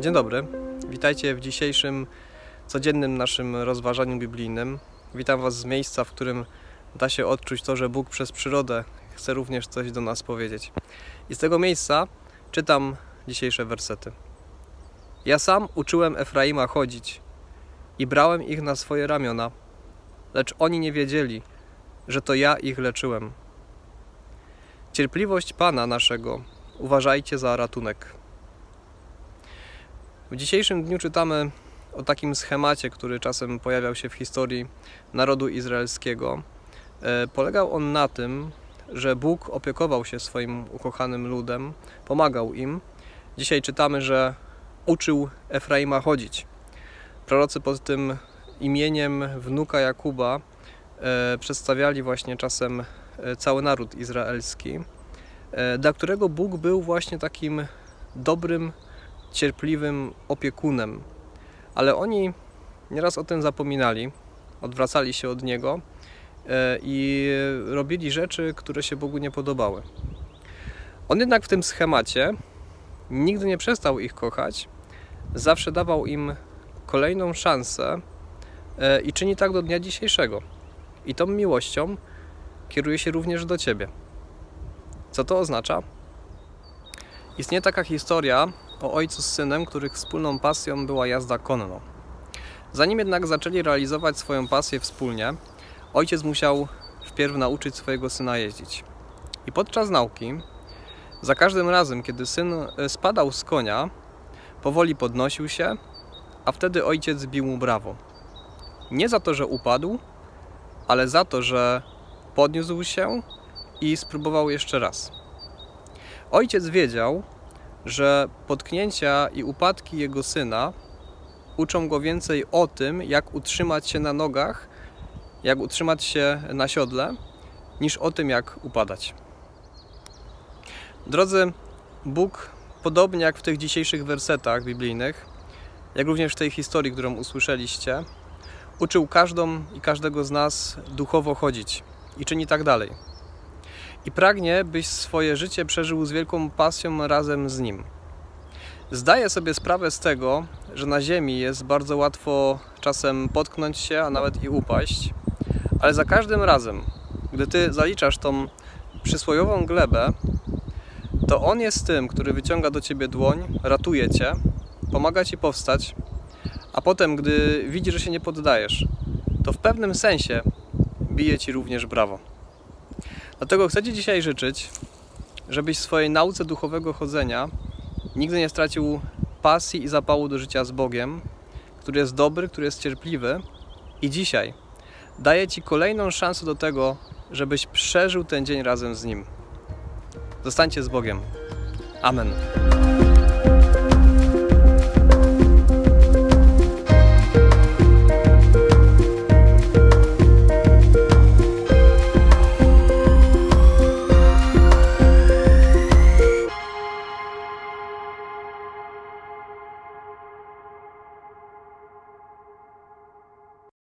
Dzień dobry, witajcie w dzisiejszym codziennym naszym rozważaniu biblijnym. Witam Was z miejsca, w którym da się odczuć to, że Bóg przez przyrodę chce również coś do nas powiedzieć. I z tego miejsca czytam dzisiejsze wersety. Ja sam uczyłem Efraima chodzić i brałem ich na swoje ramiona, lecz oni nie wiedzieli, że to ja ich leczyłem. Cierpliwość Pana naszego uważajcie za ratunek. W dzisiejszym dniu czytamy o takim schemacie, który czasem pojawiał się w historii narodu izraelskiego. E, polegał on na tym, że Bóg opiekował się swoim ukochanym ludem, pomagał im. Dzisiaj czytamy, że uczył Efraima chodzić. Prorocy pod tym imieniem wnuka Jakuba e, przedstawiali właśnie czasem e, cały naród izraelski, dla którego Bóg był właśnie takim dobrym cierpliwym opiekunem. Ale oni nieraz o tym zapominali, odwracali się od niego e, i robili rzeczy, które się Bogu nie podobały. On jednak w tym schemacie nigdy nie przestał ich kochać, zawsze dawał im kolejną szansę e, i czyni tak do dnia dzisiejszego. I tą miłością kieruje się również do Ciebie. Co to oznacza? Istnieje taka historia o ojcu z synem, których wspólną pasją była jazda konno. Zanim jednak zaczęli realizować swoją pasję wspólnie, ojciec musiał wpierw nauczyć swojego syna jeździć. I podczas nauki, za każdym razem, kiedy syn e, spadał z konia, powoli podnosił się, a wtedy ojciec bił mu brawo. Nie za to, że upadł, ale za to, że podniósł się i spróbował jeszcze raz. Ojciec wiedział, że potknięcia i upadki jego syna uczą go więcej o tym, jak utrzymać się na nogach, jak utrzymać się na siodle, niż o tym, jak upadać. Drodzy, Bóg, podobnie jak w tych dzisiejszych wersetach biblijnych, jak również w tej historii, którą usłyszeliście, uczył każdą i każdego z nas duchowo chodzić i czyni tak dalej i pragnie, byś swoje życie przeżył z wielką pasją razem z Nim. Zdaję sobie sprawę z tego, że na ziemi jest bardzo łatwo czasem potknąć się, a nawet i upaść, ale za każdym razem, gdy Ty zaliczasz tą przysłowiową glebę, to On jest tym, który wyciąga do Ciebie dłoń, ratuje Cię, pomaga Ci powstać, a potem, gdy widzi, że się nie poddajesz, to w pewnym sensie bije Ci również brawo. Dlatego chcę Ci dzisiaj życzyć, żebyś w swojej nauce duchowego chodzenia nigdy nie stracił pasji i zapału do życia z Bogiem, który jest dobry, który jest cierpliwy i dzisiaj daje Ci kolejną szansę do tego, żebyś przeżył ten dzień razem z Nim. Zostańcie z Bogiem. Amen.